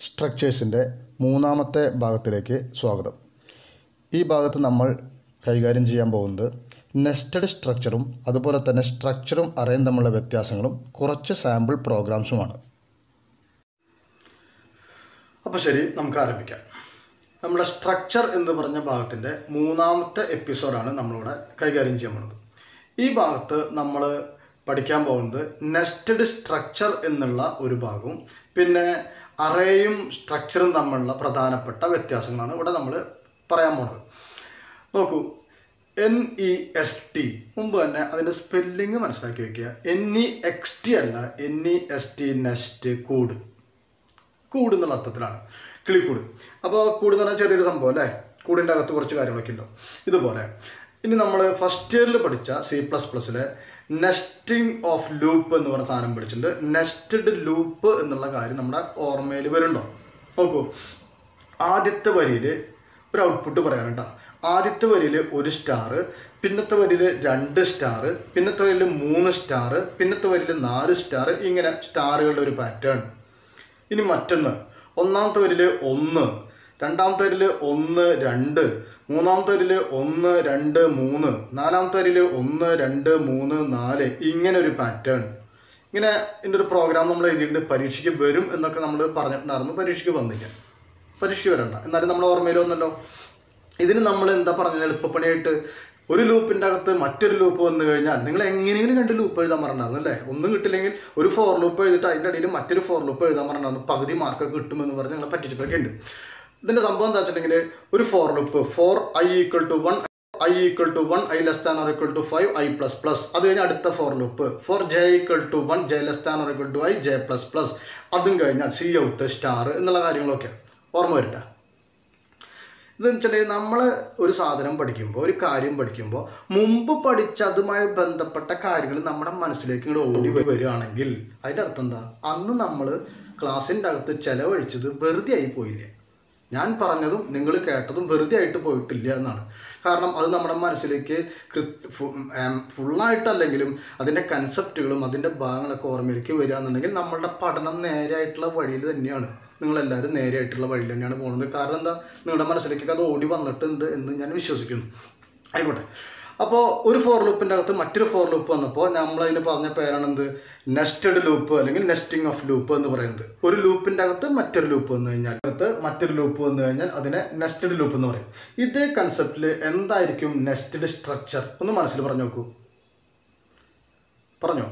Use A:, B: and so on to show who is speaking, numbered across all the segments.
A: സ്ട്രക്ചേഴ്സിന്റെ മൂന്നാമത്തെ ഭാഗത്തിലേക്ക് സ്വാഗതം. ഈ ഭാഗത്ത് നമ്മൾ കൈകാര്യം ചെയ്യാൻ പോകുന്നത് നെസ്റ്റഡ് സ്ട്രക്ചറും അതുപോലെ തന്നെ സ്ട്രക്ചറും അറേയും തമ്മിലുള്ള വ്യത്യാസങ്ങളും കുറച്ച് സാമ്പിൾ പ്രോഗ്രാംസുമാണ് അപ്പോൾ ശരി നമുക്ക് ആരംഭിക്കാം. നമ്മുടെ സ്ട്രക്ചർ എന്ന് പറഞ്ഞ ഭാഗത്തിന്റെ മൂന്നാമത്തെ എപ്പിസോഡാണ് നമ്മളിവിടെ കൈകാര്യം ചെയ്യാൻ പോകുന്നത്. ഈ ഭാഗത്ത് നമ്മൾ പഠിക്കാൻ പോകുന്നത് നെസ്റ്റഡ് സ്ട്രക്ചർ എന്നുള്ള ഒരു ഭാഗവും പിന്നെ അറേയും സ്ട്രക്ചറും തമ്മിലുള്ള പ്രധാനപ്പെട്ട വ്യത്യാസങ്ങളാണ് ഇവിടെ നമ്മൾ പറയാൻ പോണത്. നോക്കൂ എൻ ഇ എസ് ടി മുമ്പ് തന്നെ അതിന്റെ സ്പെല്ലിങ് മനസ്സിലാക്കി വെക്കുക. എൻ ഇ എക്സ് ടി അല്ല N E S T nest കൂട്. കൂട് എന്നുള്ള അർത്ഥത്തിലാണ്. കിളിക്കൂട്. അപ്പോൾ കൂട് എന്ന് പറഞ്ഞാൽ ചെറിയൊരു സംഭവം അല്ലേ? കൂടിന്റെ അകത്ത് കുറച്ച് കാര്യങ്ങളൊക്കെ ഉണ്ടാവും ഇതുപോലെ. ഇനി നമ്മൾ ഫസ്റ്റ് ഇയറിൽ പഠിച്ച സി പ്ലസ് പ്ലസ്സിലെ നെസ്റ്റിംഗ് ഓഫ് ലൂപ്പ് എന്ന് പറഞ്ഞ സാധനം പിടിച്ചിട്ടുണ്ട് നെസ്റ്റഡ് ലൂപ്പ് എന്നുള്ള കാര്യം നമ്മുടെ ഓർമ്മയിൽ വരുന്നുണ്ടോ? നോക്കൂ. ആദ്യത്തെ വരിയിൽ ഒരു ഔട്ട്പുട്ട് പറയാൻ കേട്ടോ. ആദ്യത്തെ വരിയിൽ ഒരു സ്റ്റാർ പിന്നത്തെ വരിയിൽ രണ്ട് സ്റ്റാർ പിന്നത്തെ വരിയിൽ മൂന്ന് സ്റ്റാർ പിന്നത്തെ വരിയിൽ നാല് സ്റ്റാർ ഇങ്ങനെ സ്റ്റാറുകളുടെ ഒരു പാറ്റേൺ ഇനി മറ്റൊന്ന്. ഒന്നാമത്തെ വരിയിൽ ഒന്ന് രണ്ടാമത്തെ വരിയിൽ ഒന്ന് രണ്ട് മൂന്നാമത്തെ വരിയിൽ ഒന്ന് രണ്ട് മൂന്ന്. നാലാമത്തെ വരിയിൽ ഒന്ന് രണ്ട് മൂന്ന് നാല്. ഇങ്ങനെ ഒരു പാറ്റേൺ ഇങ്ങനെ ഇതിന്റെ ഒരു പ്രോഗ്രാം നമ്മൾ എഴുതിയിട്ടുണ്ട്. പരീക്ഷയ്ക്ക് വരും എന്നൊക്കെ നമ്മൾ പറഞ്ഞിട്ടുണ്ടായിരുന്നു. പരീക്ഷയ്ക്ക് വന്നില്ല. പരീക്ഷ വരണ്ട. എന്നാലും നമ്മൾ ഓർമ്മയിൽ വന്നല്ലോ. ഇതിന് നമ്മൾ എന്താ പറഞ്ഞത്? എളുപ്പപ്പണിയായിട്ട് ഒരു ലൂപ്പിന്റെ അകത്ത് മറ്റൊരു ലൂപ്പ് വന്നു കഴിഞ്ഞാൽ നിങ്ങൾ എങ്ങനെയെങ്കിലും രണ്ട് ലൂപ്പ് എഴുതാൻ പറഞ്ഞിട്ടുണ്ടായിരുന്നു അല്ലേ? ഒന്നും കിട്ടില്ലെങ്കിൽ ഒരു ഫോർ ലൂപ്പ് എഴുതിയിട്ട് അതിന്റെ ഇടയിൽ മറ്റൊരു ഫോർ ലൂപ്പ് എഴുതാൻ പറഞ്ഞിട്ടുണ്ടായിരുന്നു പകുതി മാർക്കൊക്കെ കിട്ടുമെന്ന് പറഞ്ഞ് നിങ്ങളെ പറ്റിച്ചിട്ടൊക്കെ ഉണ്ട്. ഇതിന്റെ സംഭവം എന്താ വെച്ചിട്ടുണ്ടെങ്കിൽ ഒരു for loop for I equal to one I equal to one I less than or to five I plus plus അത് കഴിഞ്ഞ് അടുത്ത for loop for J equal to one J less than or to I J plus plus അതും കഴിഞ്ഞാൽ C out star എന്നുള്ള കാര്യങ്ങളൊക്കെ. ഓർമ്മ വരട്ടെ. ഇതെന്ന് വെച്ചിട്ടുണ്ടെങ്കിൽ നമ്മൾ ഒരു സാധനം പഠിക്കുമ്പോൾ ഒരു കാര്യം പഠിക്കുമ്പോൾ മുമ്പ് പഠിച്ച അതുമായി ബന്ധപ്പെട്ട കാര്യങ്ങൾ നമ്മുടെ മനസ്സിലേക്ക് ഇങ്ങോട്ട് ഓടി വരികയാണെങ്കിൽ അതിന്റെ അർത്ഥം എന്താ? അന്ന് നമ്മൾ ക്ലാസ്സിന്റെ അകത്ത് ചിലവഴിച്ചത് വെറുതെ ആയി പോയില്ലേ? ഞാൻ പറഞ്ഞതും നിങ്ങൾ കേട്ടതും വെറുതെ ആയിട്ട് പോയിട്ടില്ല എന്നാണ്. കാരണം അത് നമ്മുടെ മനസ്സിലേക്ക് കൃത്യ ഫുള്ളായിട്ടല്ലെങ്കിലും അതിന്റെ കൺസെപ്റ്റുകളും അതിന്റെ ഭാഗങ്ങളൊക്കെ ഓർമ്മയിലേക്ക് വരിക എന്നുണ്ടെങ്കിൽ നമ്മളുടെ പഠനം നേരെയായിട്ടുള്ള വഴിയിൽ തന്നെയാണ്. നിങ്ങളെല്ലാവരും നേരെയായിട്ടുള്ള വഴിയിൽ തന്നെയാണ് പോകുന്നത് കാരണം എന്താ? നിങ്ങളുടെ മനസ്സിലേക്ക് അത് ഓടി വന്നിട്ടുണ്ട് എന്ന് ഞാൻ വിശ്വസിക്കുന്നു. ആയിക്കോട്ടെ. അപ്പോൾ ഒരു ഫോർ ലൂപ്പിന്റെ അകത്ത് മറ്റൊരു ഫോർ ലൂപ്പ് വന്നപ്പോൾ നമ്മൾ നമ്മളതിന് പറഞ്ഞ പേരാണ് എന്ത് നെസ്റ്റഡ് ലൂപ്പ് അല്ലെങ്കിൽ നെസ്റ്റിംഗ് ഓഫ് ലൂപ്പ് എന്ന് പറയുന്നത്. ഒരു ലൂപ്പിന്റെ അകത്ത് മറ്റൊരു ലൂപ്പ് വന്നു കഴിഞ്ഞാൽ അകത്ത് മറ്റൊരു ലൂപ്പ് വന്നു കഴിഞ്ഞാൽ അതിനെ നെസ്റ്റഡ് ലൂപ്പ് എന്ന് പറയും. ഇതേ കൺസെപ്റ്റിൽ എന്തായിരിക്കും നെസ്റ്റഡ് സ്ട്രക്ചർ ഒന്ന് മനസ്സിൽ പറഞ്ഞു നോക്കൂ പറഞ്ഞോ?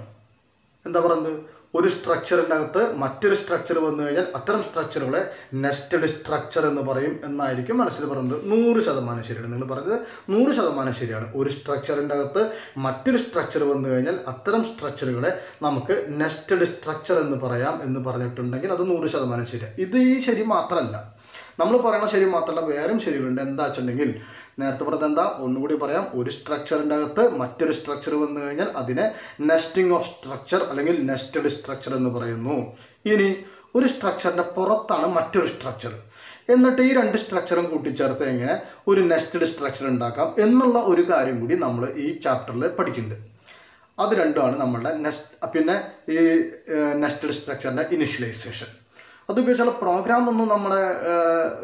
A: എന്താ പറയുന്നത് ഒരു സ്ട്രക്ചറിന്റെ അകത്ത് മറ്റൊരു സ്ട്രക്ചർ വന്നു കഴിഞ്ഞാൽ അത്തരം സ്ട്രക്ചറുകളെ നെസ്റ്റഡ് സ്ട്രക്ചർ എന്ന് പറയും എന്നായിരിക്കും മനസ്സിൽ പറയുന്നത്. നൂറ് ശതമാനം ശരിയാണ് നിങ്ങൾ പറഞ്ഞത്. നൂറ് ശതമാനം ശരിയാണ്. ഒരു സ്ട്രക്ചറിന്റെ അകത്ത് മറ്റൊരു സ്ട്രക്ചർ വന്നു കഴിഞ്ഞാൽ അത്തരം സ്ട്രക്ചറുകളെ നമുക്ക് നെസ്റ്റഡ് സ്ട്രക്ചർ എന്ന് പറയാം എന്ന് പറഞ്ഞിട്ടുണ്ടെങ്കിൽ അത് നൂറ് ശതമാനം ശരിയാണ് ഇത് ഈ ശരി മാത്രമല്ല നമ്മൾ പറയുന്ന ശരി മാത്രമല്ല വേറെയും ശരികളുണ്ട്. എന്താ വെച്ചിട്ടുണ്ടെങ്കിൽ നേരത്തെ പറഞ്ഞത് എന്താ? ഒന്നുകൂടി പറയാം. ഒരു സ്ട്രക്ചറിന്റെ അകത്ത് മറ്റൊരു സ്ട്രക്ചർ വന്നു കഴിഞ്ഞാൽ അതിനെ നെസ്റ്റിംഗ് ഓഫ് സ്ട്രക്ചർ അല്ലെങ്കിൽ നെസ്റ്റഡ് സ്ട്രക്ചർ എന്ന് പറയുന്നു. ഇനി ഒരു സ്ട്രക്ചറിന്റെ പുറത്താണ് മറ്റൊരു സ്ട്രക്ചർ എന്നിട്ട് ഈ രണ്ട് സ്ട്രക്ചറും കൂട്ടിച്ചേർത്ത് എങ്ങനെ ഒരു നെസ്റ്റഡ് സ്ട്രക്ചർ ഉണ്ടാക്കാം എന്നുള്ള ഒരു കാര്യം കൂടി നമ്മൾ ഈ ചാപ്റ്ററിൽ പഠിക്കുന്നുണ്ട്. അത് രണ്ടുമാണ് നമ്മളുടെ നെസ്റ്റ് പിന്നെ ഈ നെസ്റ്റഡ് സ്ട്രക്ചറിന്റെ ഇനിഷ്യലൈസേഷൻ അത് ഉപയോഗിച്ചുള്ള പ്രോഗ്രാം ഒന്നും നമ്മുടെ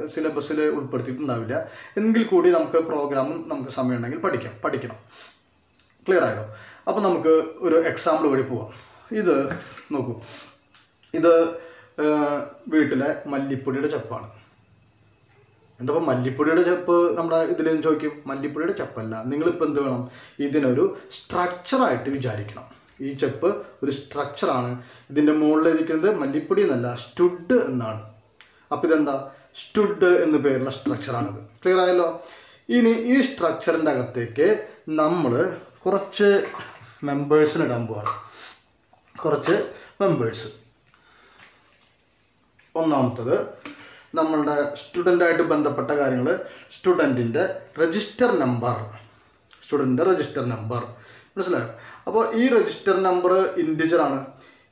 A: സിലബസിൽ ഉൾപ്പെടുത്തിയിട്ടുണ്ടാവില്ല. എങ്കിൽ കൂടി നമുക്ക് പ്രോഗ്രാമും നമുക്ക് സമയമുണ്ടെങ്കിൽ പഠിക്കാം. പഠിക്കണം. ക്ലിയർ ആയല്ലോ അപ്പോൾ നമുക്ക് ഒരു എക്സാമ്പിൾ വഴി പോവാം. ഇത് നോക്കൂ. ഇത് വീട്ടിലെ മല്ലിപ്പൊടിയുടെ ചപ്പാണ്. എന്താ മല്ലിപ്പൊടിയുടെ ചപ്പ് നമ്മുടെ ഇതിൽ ചോദിക്കും? മല്ലിപ്പൊടിയുടെ ചപ്പല്ല. നിങ്ങളിപ്പോൾ എന്ത് വേണം? ഇതിനൊരു സ്ട്രക്ചറായിട്ട് വിചാരിക്കണം. ഈ ചെപ്പ് ഒരു സ്ട്രക്ചറാണ് ഇതിന്റെ മുകളിൽ ഇരിക്കുന്നത് മല്ലിപ്പൊടി എന്നല്ല സ്റ്റുഡ് എന്നാണ്. അപ്പോൾ ഇതെന്താ? സ്റ്റുഡ് എന്ന് പേരുള്ള സ്ട്രക്ചറാണിത് ക്ലിയർ ആയല്ലോ? ഇനി ഈ സ്ട്രക്ചറിന്റെ അകത്തേക്ക് നമ്മൾ കുറച്ച് മെമ്പേഴ്സിന് ഇടാൻ പോവാണ്. കുറച്ച് മെമ്പേഴ്സ് ഒന്നാമത്തത് നമ്മളുടെ സ്റ്റുഡന്റായിട്ട് ബന്ധപ്പെട്ട കാര്യങ്ങൾ സ്റ്റുഡന്റിന്റെ രജിസ്റ്റർ നമ്പർ സ്റ്റുഡന്റിന്റെ രജിസ്റ്റർ നമ്പർ മനസ്സിലായോ? അപ്പോൾ ഈ രജിസ്റ്റർ നമ്പർ ഇൻഡിജറാണ്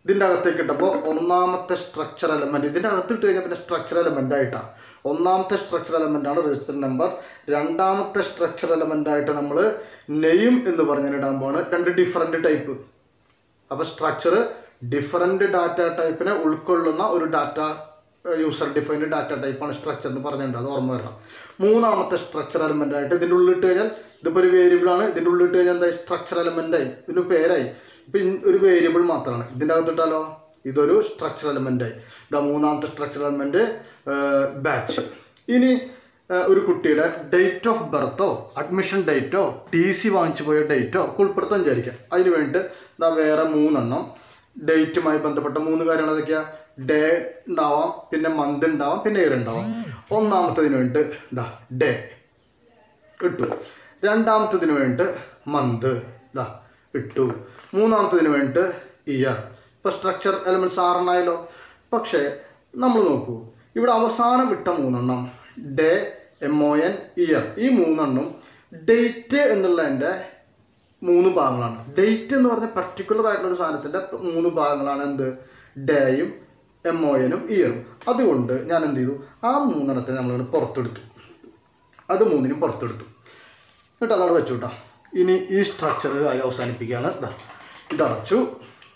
A: ഇതിന്റെ അകത്തേക്ക് ഇട്ടപ്പോൾ ഒന്നാമത്തെ സ്ട്രക്ചർ എലമെന്റ് ഇതിന്റെ അകത്ത് ഇട്ട് കഴിഞ്ഞാൽ പിന്നെ സ്ട്രക്ചർ എലമെന്റ് ആയിട്ടാണ് ഒന്നാമത്തെ സ്ട്രക്ചർ എലമെന്റാണ് രജിസ്റ്റർ നമ്പർ രണ്ടാമത്തെ സ്ട്രക്ചർ എലമെന്റ് ആയിട്ട് നമ്മൾ നെയിം എന്ന് പറഞ്ഞാൽ ഇടാൻ പോവാണ്. രണ്ട് ഡിഫറെന്റ് ടൈപ്പ് അപ്പോൾ സ്ട്രക്ചർ ഡിഫറെന്റ് ഡാറ്റ ടൈപ്പിനെ ഉൾക്കൊള്ളുന്ന ഒരു ഡാറ്റ യൂസർ ഡിഫൈൻഡ് ഡാറ്റ ടൈപ്പാണ് സ്ട്രക്ചർ എന്ന് പറഞ്ഞിട്ടുണ്ട്. അത് ഓർമ്മ വരണം. മൂന്നാമത്തെ സ്ട്രക്ചർ എലമെന്റ് ആയിട്ട് ഇതിന്റെ ഉള്ളിൽ ഇട്ട് കഴിഞ്ഞാൽ ഇതിപ്പോൾ ഒരു വേരിയബിൾ ആണ്. ഇതിന്റെ ഉള്ളിൽ ഇട്ട് കഴിഞ്ഞാൽ എന്തായി സ്ട്രക്ചർ എലമെന്റായി ഇതിന് പേരായി. ഇപ്പം ഒരു വേരിയബിൾ മാത്രമാണ്. ഇതിന്റെ അകത്തിട്ടാലോ ഇതൊരു സ്ട്രക്ചർ എലമെന്റായി ഇതാ മൂന്നാമത്തെ സ്ട്രക്ചർ എലമെന്റ് ബാച്ച് ഇനി ഒരു കുട്ടിയുടെ ഡേറ്റ് ഓഫ് ബർത്തോ അഡ്മിഷൻ ഡേറ്റോ ടി സി വാങ്ങിച്ചു പോയ ഡേറ്റോ ഉൾപ്പെടുത്താൻ വിചാരിക്കാം. അതിന് വേണ്ടിയിട്ട് ഇതാ വേറെ മൂന്നെണ്ണം. ഡേറ്റുമായി ബന്ധപ്പെട്ട മൂന്ന് കാര്യങ്ങൾ ഏതൊക്കെയാ? ഡേ ഉണ്ടാവാം പിന്നെ മന്ത് ഉണ്ടാവാം പിന്നെ ഇയർ ഉണ്ടാവാം. ഒന്നാമത്തതിന് വേണ്ടിയിട്ട് ഇതാ ഡേ ഇട്ടു. രണ്ടാമത്തതിന് വേണ്ടിയിട്ട് മന്ത് ഇതാ ഇട്ടു. മൂന്നാമത്തതിന് വേണ്ടിയിട്ട് ഇയർ ഇപ്പോൾ സ്ട്രക്ചർ എലമെന്റ്സ് ആറെണ്ണമായല്ലോ പക്ഷേ നമ്മൾ നോക്കൂ. ഇവിടെ അവസാനം ഇട്ട മൂന്നെണ്ണം day M O N year ഈ മൂന്നെണ്ണം ഡേറ്റ് എന്നുള്ളതിന്റെ മൂന്ന് ഭാഗങ്ങളാണ്. ഡേറ്റ് എന്ന് പറഞ്ഞ പർട്ടിക്കുലർ ആയിട്ടുള്ള ഒരു സാധനത്തിന്റെ മൂന്ന് ഭാഗങ്ങളാണ് എന്ത്? ഡേയും എം ഒ എനും ഇയറും അതുകൊണ്ട് ഞാൻ എന്ത് ചെയ്തു? ആ മൂന്നെണ്ണത്തിന് നമ്മൾ പുറത്തെടുത്തു. അത് മൂന്നിനും പുറത്തെടുത്തു. എന്നിട്ട് അതവിടെ വെച്ചു കേട്ടോ ഇനി ഈ സ്ട്രക്ചർ കാര്യം അവസാനിപ്പിക്കുകയാണ്. ഇതാ ഇതടച്ചു.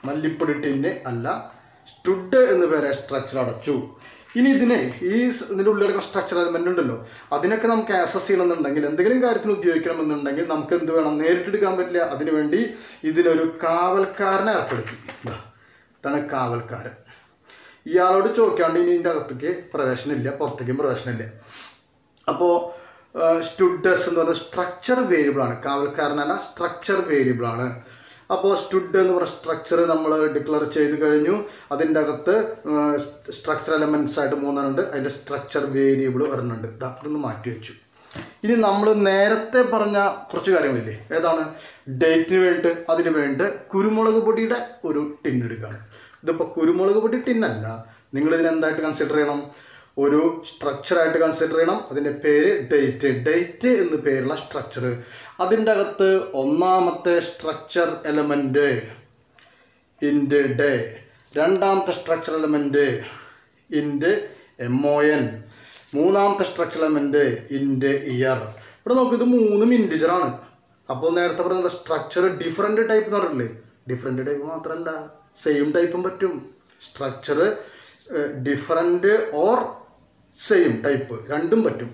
A: മല്ലിപ്പൊടി ടിന്നെ അല്ല സ്റ്റുഡ് എന്ന് പേരെ സ്ട്രക്ചർ അടച്ചു. ഇനി ഇതിനെ ഈ ഇതിന്റെ ഉള്ളിൽ സ്ട്രക്ചർ എലമെന്റ് ഉണ്ടല്ലോ അതിനൊക്കെ നമുക്ക് ആക്സസ് ചെയ്യണമെന്നുണ്ടെങ്കിൽ എന്തെങ്കിലും കാര്യത്തിന് ഉപയോഗിക്കണമെന്നുണ്ടെങ്കിൽ നമുക്ക് എന്ത് വേണം? നേരിട്ടെടുക്കാൻ പറ്റില്ല. അതിനുവേണ്ടി ഇതിനൊരു കാവൽക്കാരനെ ഏർപ്പെടുത്തി. ഇതാ ഇതാണ് കാവൽക്കാരൻ. ഇയാളോട് ചോദിക്കാണ്ട് ഇനി ഇതിന്റെ അകത്തേക്ക് പ്രവേശനമില്ല പുറത്തേക്കും പ്രവേശനമില്ല. അപ്പോൾ സ്റ്റുഡസ് എന്ന് പറഞ്ഞാൽ സ്ട്രക്ചർ വേരിയബിളാണ് കാവൽക്കാരനല്ല സ്ട്രക്ചർ വേരിയബിളാണ് അപ്പോൾ സ്റ്റുഡ് എന്ന് പറഞ്ഞ സ്ട്രക്ചർ നമ്മൾ ഡിക്ലെയർ ചെയ്ത് കഴിഞ്ഞു. അതിന്റെ അകത്ത് സ്ട്രക്ചർ എലമെന്റ്സ് ആയിട്ട് മൂന്നെണ്ണുണ്ട് അതിന്റെ സ്ട്രക്ചർ വേരിയബിൾ ദാ ഇതൊന്ന് മാറ്റി വെച്ചു. ഇനി നമ്മൾ നേരത്തെ പറഞ്ഞ കുറച്ച് കാര്യങ്ങളില്ലേ? ഏതാണ്? ഡേറ്റിന് വേണ്ടിയിട്ട് അതിന് വേണ്ടിയിട്ട് കുരുമുളക് പൊടിയുടെ ഒരു ടിൻ എടുക്കുകയാണ് ഇതിപ്പോൾ കുരുമുളക് പൊടി ടിന്നല്ല. എന്തായിട്ട് കൺസിഡർ ചെയ്യണം? ഒരു സ്ട്രക്ചറായിട്ട് കൺസിഡർ ചെയ്യണം. അതിന്റെ പേര് ഡേറ്റ് ഡേറ്റ് എന്ന് പേരുള്ള സ്ട്രക്ചർ അതിന്റെ അകത്ത് ഒന്നാമത്തെ സ്ട്രക്ചർ എലമെന്റ് ഇൻഡ് ഡേ രണ്ടാമത്തെ structure element int M O N മൂന്നാമത്തെ സ്ട്രക്ചർ എലമെന്റ് ഇൻഡ് ഇയർ ഇവിടെ നോക്ക് ഇത് മൂന്നും ഇൻഡിജറാണ് അപ്പോൾ നേരത്തെ പറഞ്ഞ സ്ട്രക്ചർ ഡിഫറെന്റ് ടൈപ്പ് എന്ന് പറഞ്ഞില്ലേ ഡിഫറെന്റ് ടൈപ്പ് മാത്രമല്ല സെയിം ടൈപ്പും പറ്റും. Structure different or same type രണ്ടും പറ്റും.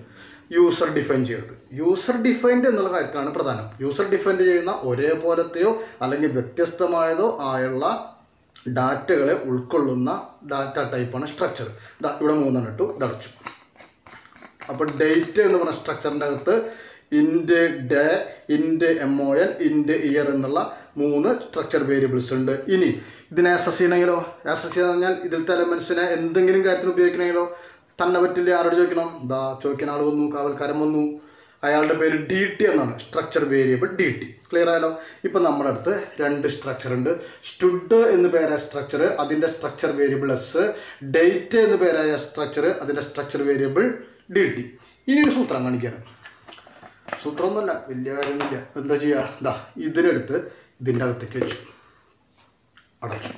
A: യൂസർ ഡിഫൈൻ ചെയ്യരുത്. യൂസർ ഡിഫൈൻഡ് എന്നുള്ള കാര്യത്തിലാണ് പ്രധാനം. യൂസർ ഡിഫൈൻഡ് ചെയ്യുന്ന ഒരേപോലത്തെയോ അല്ലെങ്കിൽ വ്യത്യസ്തമായതോ ആയുള്ള ഡാറ്റകളെ ഉൾക്കൊള്ളുന്ന ഡാറ്റ ടൈപ്പാണ് സ്ട്രക്ചർ ഇവിടെ മൂന്നെണ്ണം ഇട്ടു. ഇതടച്ചു അപ്പോൾ ഡേറ്റ് എന്ന് പറഞ്ഞ സ്ട്രക്ചറിന്റെ അകത്ത് int day int M O N int year എന്നുള്ള മൂന്ന് സ്ട്രക്ചർ വേരിയബിൾസ് ഉണ്ട്. ഇനി ഇതിനെ ആക്സസ് ചെയ്യണമെങ്കിലോ? എസ് ചെയ്യാന്ന് പറഞ്ഞാൽ ഇതിലത്തെ എലമെൻസിനെ എന്തെങ്കിലും കാര്യത്തിന് ഉപയോഗിക്കണമെങ്കിലോ? തന്നെ പറ്റില്ല ആരോട് ചോദിക്കണം? ദാ ചോദിക്കുന്ന ആൾ വന്നു കാവൽക്കാരൻ വന്നു. അയാളുടെ പേര് ഡി ടി എന്നാണ്. Structure variable D T clear ആയാലോ ഇപ്പം നമ്മുടെ അടുത്ത് രണ്ട് സ്ട്രക്ചർ ഉണ്ട്. സ്റ്റുഡ് എന്ന് പേരായ സ്ട്രക്ചർ അതിന്റെ സ്ട്രക്ചർ വേരിയബിൾ എസ് ഡേറ്റ് എന്ന് പേരായ സ്ട്രക്ചർ അതിന്റെ സ്ട്രക്ചർ വേരിയബിൾ ഡി ടി ഇനി ഒരു സൂത്രം കാണിക്കാണ്. സൂത്രമൊന്നുമല്ല വലിയ കാര്യമൊന്നുമില്ല. എന്താ ചെയ്യുക ഇതാ ഇതിനെടുത്ത് ഇതിന്റെ അകത്തേക്ക് വെച്ചു അടച്ചു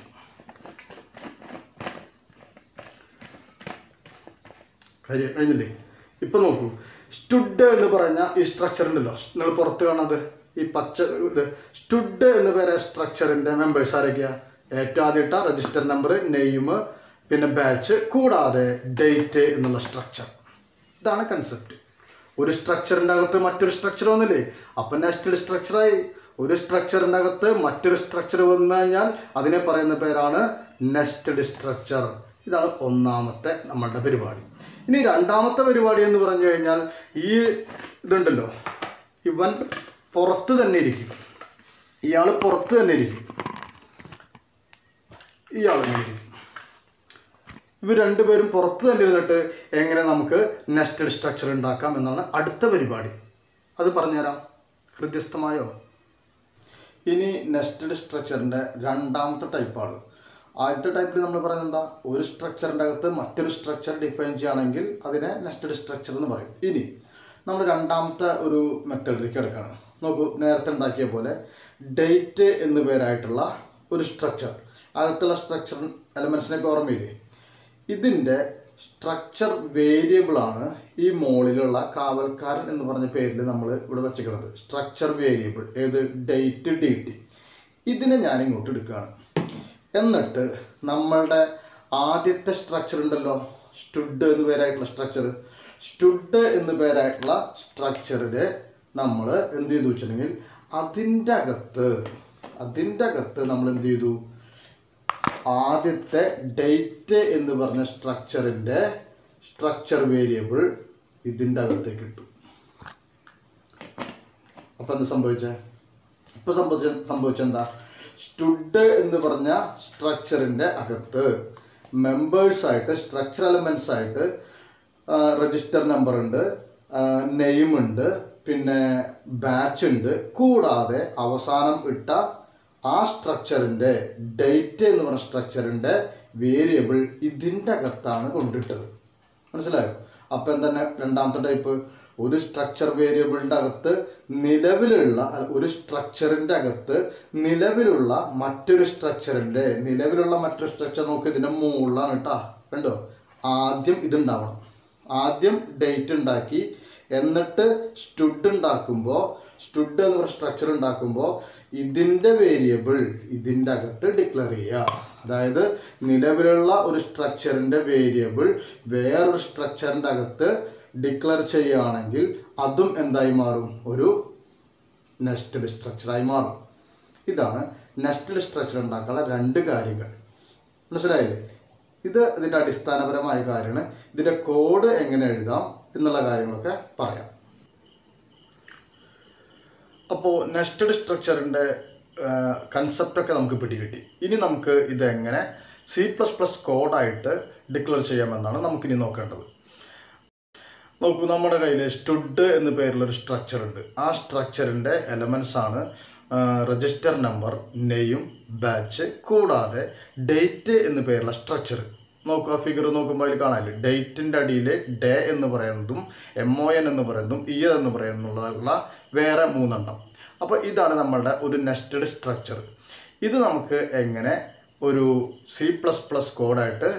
A: കാര്യം കഴിഞ്ഞില്ലേ? ഇപ്പം നോക്കൂ. സ്റ്റുഡ് എന്ന് പറഞ്ഞ ഈ സ്ട്രക്ചർ ഉണ്ടല്ലോ. നിങ്ങൾ പുറത്ത് കാണാത് ഈ പച്ച ഇത്. സ്റ്റുഡ് എന്ന് പറയുന്ന സ്ട്രക്ചറിന്റെ മെമ്പേഴ്സ് ആരൊക്കെയാ? ഏറ്റവും ആദ്യം ഇട്ട രജിസ്റ്റർ നമ്പർ നെയിം പിന്നെ ബാച്ച് കൂടാതെ ഡേറ്റ് എന്നുള്ള സ്ട്രക്ചർ ഇതാണ് കൺസെപ്റ്റ് ഒരു സ്ട്രക്ചറിന്റെ അകത്ത് മറ്റൊരു സ്ട്രക്ചർ വന്നില്ലേ? അപ്പം നെക്സ്റ്റ് സ്ട്രക്ചറായി ഒരു സ്ട്രക്ചറിന്റെ അകത്ത് മറ്റൊരു സ്ട്രക്ചർ വന്നു കഴിഞ്ഞാൽ അതിനെ പറയുന്ന പേരാണ് നെസ്റ്റഡ് സ്ട്രക്ചർ ഇതാണ് ഒന്നാമത്തെ നമ്മളുടെ പരിപാടി. ഇനി രണ്ടാമത്തെ പരിപാടി എന്ന് പറഞ്ഞു കഴിഞ്ഞാൽ ഈ ഇതുണ്ടല്ലോ. ഇവൻ പുറത്ത് തന്നെ ഇരിക്കും. ഇയാൾ പുറത്ത് തന്നെ ഇരിക്കും. ഇയാൾ ഇരിക്കും. ഇവർ രണ്ടുപേരും പുറത്ത് തന്നെ ഇരുന്നിട്ട് എങ്ങനെ നമുക്ക് നെസ്റ്റഡ് സ്ട്രക്ചർ ഉണ്ടാക്കാം എന്നാണ് അടുത്ത പരിപാടി. അത് പറഞ്ഞുതരാം ഹൃദ്യസ്ഥമായോ? ഇനി നെസ്റ്റഡ് സ്ട്രക്ചറിന്റെ രണ്ടാമത്തെ ടൈപ്പാണ് ആദ്യത്തെ ടൈപ്പിൽ നമ്മൾ പറയുന്നത് എന്താ? ഒരു സ്ട്രക്ചറിന്റെ അകത്ത് മറ്റൊരു സ്ട്രക്ചർ ഡിഫൈൻ ചെയ്യുകയാണെങ്കിൽ അതിനെ നെസ്റ്റഡ് സ്ട്രക്ചർ എന്ന് പറയും. ഇനി നമ്മൾ രണ്ടാമത്തെ ഒരു മെത്തേഡിലേക്ക് എടുക്കണം. നോക്കൂ നേരത്തെ ഉണ്ടാക്കിയ പോലെ ഡേറ്റ് എന്ന് പേരായിട്ടുള്ള ഒരു സ്ട്രക്ചർ അകത്തുള്ള സ്ട്രക്ചർ എലമെൻസിനൊക്കെ ഓർമ്മയില്ലേ? ഇതിന്റെ സ്ട്രക്ചർ വേരിയബിളാണ് ഈ മോളിലുള്ള കാവൽക്കാരൻ എന്ന് പറഞ്ഞ പേരിൽ നമ്മൾ ഇവിടെ വെച്ചിരിക്കുന്നത്. സ്ട്രക്ചർ വേരിയബിൾ ഏത്? ഡേറ്റ് ഡേറ്റ് ഇതിനെ ഞാനിങ്ങോട്ട് എടുക്കുകയാണ്. എന്നിട്ട് നമ്മളുടെ ആദ്യത്തെ സ്ട്രക്ചർ ഉണ്ടല്ലോ സ്റ്റുഡ് എന്ന് പേരായിട്ടുള്ള സ്ട്രക്ചർ സ്റ്റുഡ് എന്ന് പേരായിട്ടുള്ള സ്ട്രക്ചറിൽ നമ്മൾ എന്ത് ചെയ്തു വെച്ചിട്ടുണ്ടെങ്കിൽ അതിന്റെ അകത്ത് അതിന്റെ അകത്ത് നമ്മൾ എന്ത് ചെയ്തു? ആദ്യത്തെ ഡേറ്റ് എന്ന് പറഞ്ഞ സ്ട്രക്ചറിന്റെ സ്ട്രക്ചർ വേരിയബിൾ ഇതിന്റെ അകത്തേക്ക് ഇട്ടു. അപ്പം എന്ത് സംഭവിച്ചേ? ഇപ്പം സംഭവിച്ച സംഭവിച്ചെന്താ സ്റ്റുഡ് എന്ന് പറഞ്ഞ സ്ട്രക്ചറിന്റെ അകത്ത്. മെമ്പേഴ്സ് ആയിട്ട് സ്ട്രക്ചർ എലമെന്റ്സ് ആയിട്ട് രജിസ്റ്റർ നമ്പർ ഉണ്ട് നെയിം ഉണ്ട് പിന്നെ ബാച്ച് ഉണ്ട്. കൂടാതെ അവസാനം ഇട്ട ആ സ്ട്രക്ചറിന്റെ ഡേറ്റ് എന്ന് പറഞ്ഞ സ്ട്രക്ചറിന്റെ വേരിയബിൾ ഇതിന്റെ അകത്താണ് കൊണ്ടിട്ടത്. മനസ്സിലായോ? അപ്പം തന്നെ രണ്ടാമത്തെ ടൈപ്പ് ഒരു സ്ട്രക്ചർ വേരിയബിളിന്റെ അകത്ത് നിലവിലുള്ള ഒരു സ്ട്രക്ചറിന്റെ അകത്ത് നിലവിലുള്ള മറ്റൊരു സ്ട്രക്ചറിന്റെ നിലവിലുള്ള മറ്റൊരു സ്ട്രക്ചർ നോക്കി ഇതിന്റെ മുകളിലാണ് കേട്ടോ കണ്ടോ? ആദ്യം ഇതുണ്ടാവണം. ആദ്യം ഡേറ്റ് ഉണ്ടാക്കി എന്നിട്ട് സ്റ്റുഡ് ഉണ്ടാക്കുമ്പോൾ സ്റ്റുഡ് എന്ന് പറഞ്ഞ സ്ട്രക്ചർ ഉണ്ടാക്കുമ്പോൾ ഇതിന്റെ വേരിയബിൾ ഇതിന്റെ അകത്ത് ഡിക്ലെയർ ചെയ്യുക. അതായത് നിലവിലുള്ള ഒരു സ്ട്രക്ചറിന്റെ വേരിയബിൾ വേറൊരു സ്ട്രക്ചറിന്റെ അകത്ത് ഡിക്ലെയർ ചെയ്യുകയാണെങ്കിൽ അതും എന്തായി മാറും? ഒരു നെസ്റ്റഡ് സ്ട്രക്ചറായി മാറും. ഇതാണ് നെസ്റ്റഡ് സ്ട്രക്ചർ ഉണ്ടാക്കാനുള്ള രണ്ട് കാര്യങ്ങൾ. മനസ്സിലായില്ലേ? ഇത് ഇതിന്റെ അടിസ്ഥാനപരമായ കാര്യമാണ്. ഇതിന്റെ കോഡ് എങ്ങനെ എഴുതാം എന്നുള്ള കാര്യങ്ങളൊക്കെ പറയാം. അപ്പോൾ നെസ്റ്റഡ് സ്ട്രക്ചറിന്റെ കൺസെപ്റ്റൊക്കെ നമുക്ക് പിടികിട്ടി. ഇനി നമുക്ക് ഇതെങ്ങനെ സി പ്ലസ് പ്ലസ് കോഡായിട്ട് ഡിക്ലെയർ ചെയ്യാമെന്നാണ് നമുക്കിനി നോക്കേണ്ടത്. നോക്കൂ നമ്മുടെ കയ്യിൽ സ്റ്റുഡ് എന്ന പേരിലൊരു സ്ട്രക്ചർ ഉണ്ട്. ആ സ്ട്രക്ചറിന്റെ എലമെൻസ് ആണ് രജിസ്റ്റർ നമ്പർ നെയും ബാച്ച് കൂടാതെ ഡേറ്റ് എന്ന പേരുള്ള സ്ട്രക്ചർ നോക്കുക ഫിഗർ നോക്കുമ്പോൾ അതിൽ കാണാനില്ല? ഡേറ്റിന്റെ അടിയിൽ ഡേ എന്ന് പറയുന്നതും എം ഒ എൻ എന്ന് പറയുന്നതും ഇയർ എന്ന് പറയുന്നുള്ള വേറെ മൂന്നെണ്ണം. അപ്പോൾ ഇതാണ് നമ്മളുടെ ഒരു നെസ്റ്റഡ് സ്ട്രക്ചർ ഇത് നമുക്ക് എങ്ങനെ ഒരു സി പ്ലസ് പ്ലസ് കോഡായിട്ട്